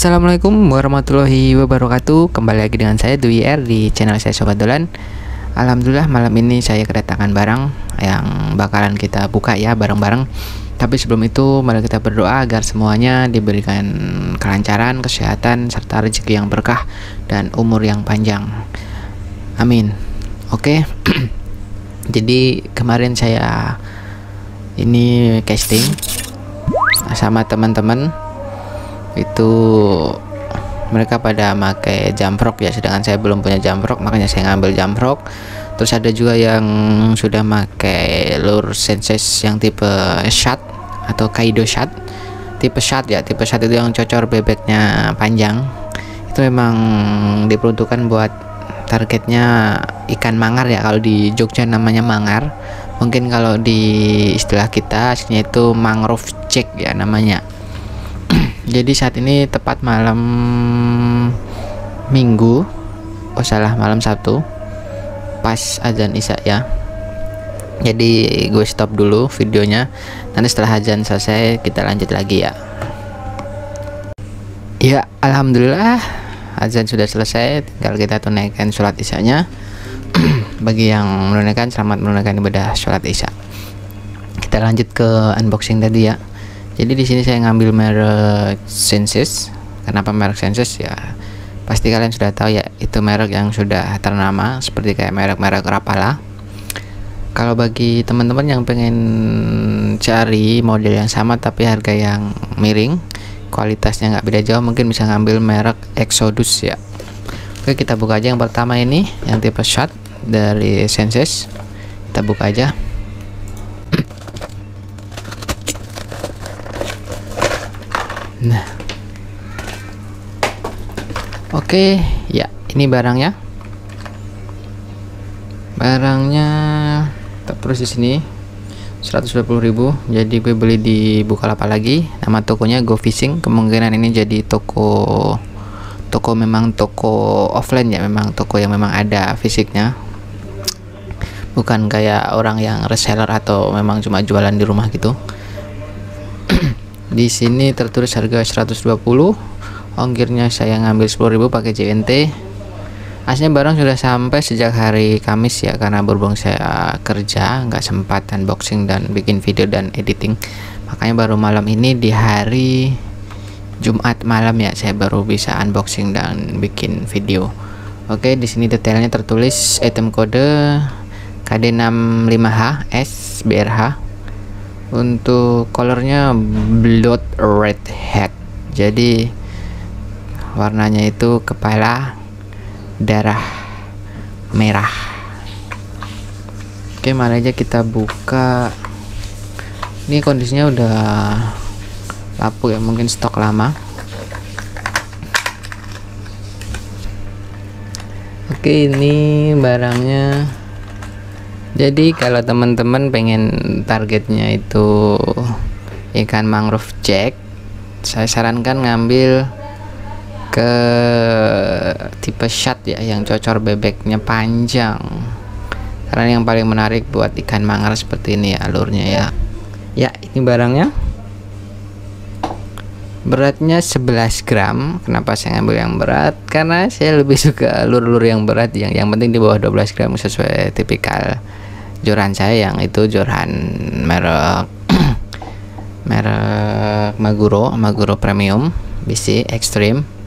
Assalamualaikum warahmatullahi wabarakatuh. Kembali lagi dengan saya Dwi R di channel saya Sobat Dolan. Alhamdulillah malam ini saya kedatangan barang Yang bakalan kita buka ya bareng-bareng. Tapi sebelum itu mari kita berdoa agar semuanya diberikan kelancaran, kesehatan, serta rezeki yang berkah Dan umur yang panjang. Amin. Oke. Jadi kemarin saya ini casting sama teman-teman itu mereka pada pakai jamprok ya. Sedangkan saya belum punya jamprok makanya saya ngambil jamprok terus ada juga yang sudah pakai lure senses yang tipe shot atau kaido shot. Tipe shot ya tipe shot itu yang cocor bebeknya panjang. Itu memang diperuntukkan buat targetnya ikan mangar ya. Kalau di Jogja namanya mangar. Mungkin kalau di istilah kita aslinya itu mangrove jack ya namanya jadi saat ini tepat malam minggu oh salah malam Sabtu pas azan isya ya. Jadi gue stop dulu videonya nanti setelah azan selesai kita lanjut lagi ya. Ya Alhamdulillah azan sudah selesai tinggal kita tunaikan sholat isyanya. Bagi yang menunaikan selamat menunaikan ibadah sholat isya. Kita lanjut ke unboxing tadi ya jadi di sini saya ngambil merek Senses. Kenapa merek Senses? Ya pasti kalian sudah tahu ya itu merek yang sudah ternama seperti kayak merek-merek Rapala. Kalau bagi teman-teman yang pengen cari model yang sama tapi harga yang miring kualitasnya nggak beda jauh mungkin bisa ngambil merek Exodus ya. Oke kita buka aja yang pertama ini yang tipe shot dari Senses. Kita buka aja nah. Oke ya ini barangnya. Barangnya terus di sini 120.000 jadi gue beli di Bukalapak lagi. Nama tokonya Go Fishing. Kemungkinan ini jadi toko toko memang toko offline ya memang toko yang memang ada fisiknya. Bukan kayak orang yang reseller atau memang cuma jualan di rumah gitu di sini tertulis harga 120 ongkirnya saya ngambil 10.000 pakai JNT aslinya barang sudah sampai sejak hari Kamis ya karena berhubung saya kerja nggak sempat unboxing dan bikin video dan editing. Makanya baru malam ini di hari Jumat malam ya saya baru bisa unboxing dan bikin video. Oke di sini detailnya tertulis item kode KD65H S BRH untuk colornya blood red head jadi warnanya itu kepala darah merah. Oke mari aja kita buka. Ini kondisinya udah lapuk ya mungkin stok lama. Oke ini barangnya jadi kalau teman-teman pengen targetnya itu ikan mangrove jack saya sarankan ngambil ke tipe shot ya yang cocor bebeknya panjang. Karena yang paling menarik buat ikan mangar seperti ini ya alurnya ya. Ya ini barangnya beratnya 11 gram. Kenapa saya ngambil yang berat? Karena saya lebih suka lur-lur yang berat. Yang yang penting di bawah 12 gram sesuai tipikal joran saya yang itu joran merek merek Maguro Maguro Premium BC Extreme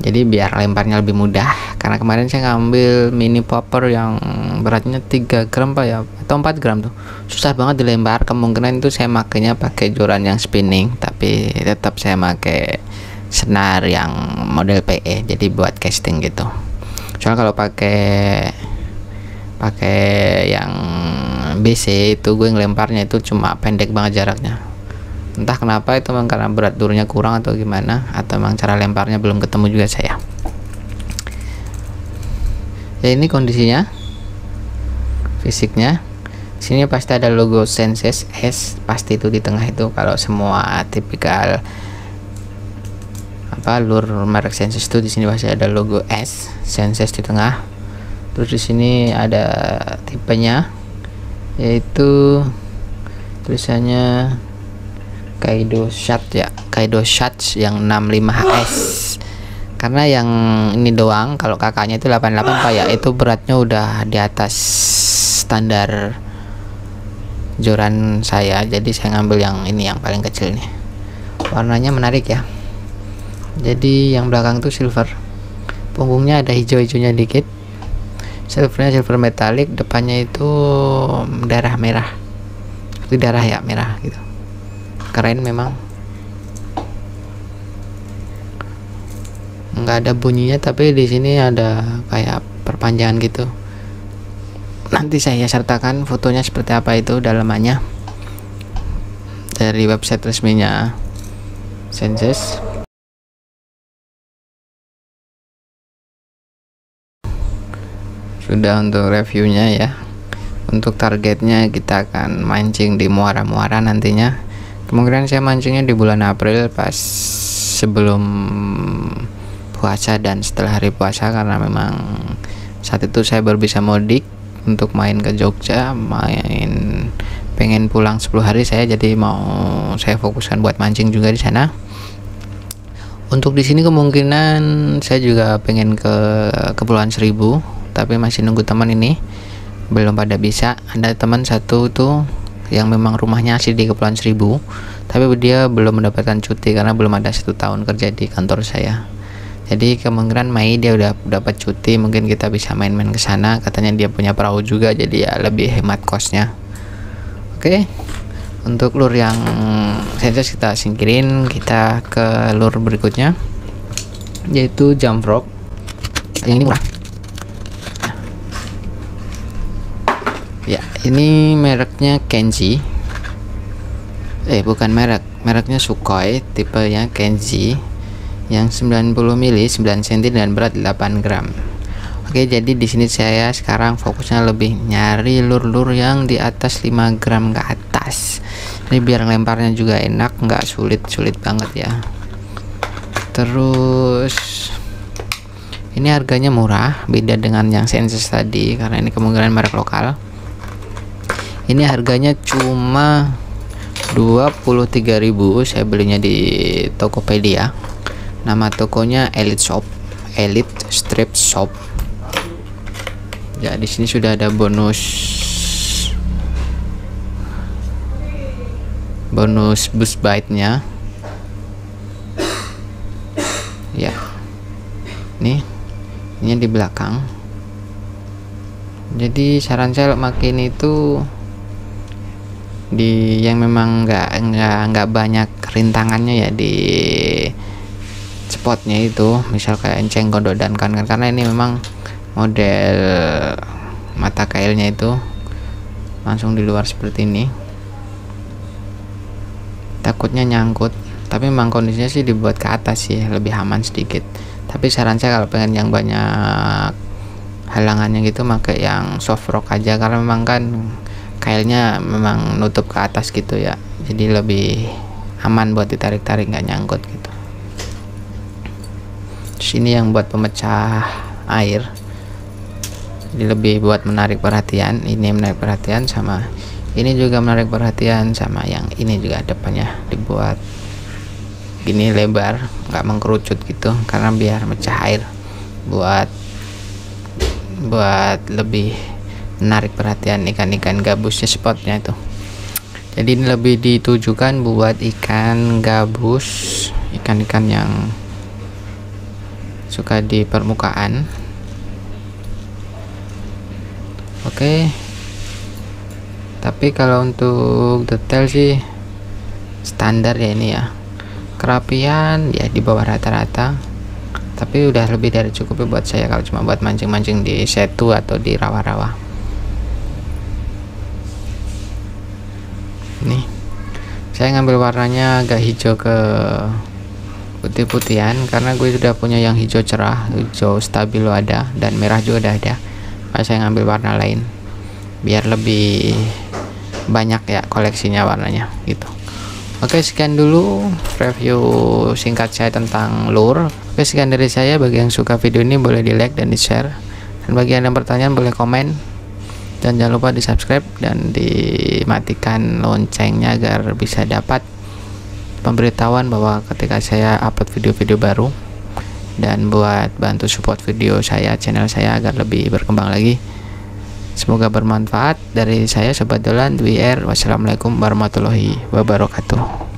jadi biar lemparnya lebih mudah. Karena kemarin saya ngambil mini popper yang beratnya 3 gram pak ya atau 4 gram tuh. Susah banget dilempar kemungkinan itu saya makainya pakai joran yang spinning tapi tetap saya pakai senar yang model PE jadi buat casting gitu. Soalnya kalau pakai pakai yang BC itu gue ngelemparnya itu cuma pendek banget jaraknya entah kenapa itu memang karena berat durnya kurang atau gimana atau memang cara lemparnya belum ketemu juga saya. Ya ini kondisinya. Fisiknya. Sini pasti ada logo Senses S pasti itu di tengah itu kalau semua tipikal apa lur merek Senses itu di sini pasti ada logo S Senses di tengah. Terus di sini ada tipenya yaitu tulisannya Kaido Shot ya. Kaido Shot yang 65HS karena yang ini doang kalau kakaknya itu 88 pak ya itu beratnya udah di atas standar joran saya. Jadi saya ngambil yang ini yang paling kecil nih. Warnanya menarik ya. Jadi yang belakang tuh silver. Punggungnya ada hijau-hijaunya dikit. Silvernya silver metalik depannya itu darah merah. Itu darah ya merah gitu keren memang. Nggak ada bunyinya tapi di sini ada kayak perpanjangan gitu. Nanti saya sertakan fotonya seperti apa itu dalamannya. Dari website resminya Senses. Sudah untuk reviewnya ya. Untuk targetnya kita akan mancing di muara-muara nantinya kemungkinan saya mancingnya di bulan April pas sebelum puasa dan setelah hari puasa karena memang saat itu saya baru bisa mudik untuk main ke Jogja main pengen pulang 10 hari. Saya jadi mau saya fokuskan buat mancing juga di sana. Untuk di sini kemungkinan saya juga pengen ke Kepulauan Seribu tapi masih nunggu teman ini. Belum pada bisa. Ada teman satu tuh yang memang rumahnya asli di Kepulauan Seribu tapi dia belum mendapatkan cuti karena belum ada satu tahun kerja di kantor saya. Jadi kemungkinan Mei dia udah dapat cuti mungkin kita bisa main-main ke sana. Katanya dia punya perahu juga jadi ya lebih hemat kosnya. Oke untuk lur yang senses kita singkirin kita ke lur berikutnya yaitu jump rock yang ini murah ya ini mereknya Kenji. Eh bukan merek. Mereknya Sukhoi tipenya Kenji. Yang 90 mili 9 cm dan berat 8 gram. Oke jadi di sini saya sekarang fokusnya lebih nyari lur-lur yang di atas 5 gram ke atas. Ini biar lemparnya juga enak nggak sulit-sulit banget ya. Terus ini harganya murah beda dengan yang sensus tadi karena ini kemungkinan merek lokal ini harganya cuma 23.000 saya belinya di Tokopedia. Nama tokonya Elite Shop. Elite Strip Shop. Ya di sini sudah ada bonus. Bonus boost bite nya ya. Nih. Ini di belakang. Jadi saran saya makin itu di yang memang nggak nggak nggak banyak rintangannya ya di spotnya itu. Misal kayak enceng kodok dan kan. Karena ini memang model mata kailnya itu langsung di luar seperti ini. Takutnya nyangkut. Tapi memang kondisinya sih dibuat ke atas sih lebih aman sedikit. Tapi saran saya kalau pengen yang banyak halangannya gitu pakai yang soft rock aja. Karena memang kan kailnya memang nutup ke atas gitu ya. Jadi lebih aman buat ditarik-tarik nggak nyangkut gitu. Sini yang buat pemecah air. Jadi lebih buat menarik perhatian ini menarik perhatian sama ini juga menarik perhatian sama yang ini juga depannya dibuat gini lebar nggak mengkerucut gitu karena biar mecah air buat buat lebih menarik perhatian ikan-ikan gabusnya spotnya itu. Jadi ini lebih ditujukan buat ikan gabus ikan-ikan yang suka di permukaan. Oke. Tapi kalau untuk detail sih standar ya ini ya. Kerapian ya di bawah rata-rata. Tapi udah lebih dari cukup ya buat saya kalau cuma buat mancing-mancing di setu atau di rawa-rawa nih. Saya ngambil warnanya agak hijau ke putih-putihan karena gue sudah punya yang hijau cerah hijau stabilo ada dan merah juga udah ada. Maka saya ngambil warna lain biar lebih banyak ya koleksinya warnanya gitu. Oke sekian dulu review singkat saya tentang lure Oke sekian dari saya. Bagi yang suka video ini boleh di like dan di share. Dan bagi yang ada pertanyaan boleh komen dan jangan lupa di subscribe dan dimatikan loncengnya agar bisa dapat pemberitahuan bahwa ketika saya upload video-video baru dan buat bantu support video saya channel saya agar lebih berkembang lagi. Semoga bermanfaat dari saya sobat dolan Dwi wassalamualaikum warahmatullahi wabarakatuh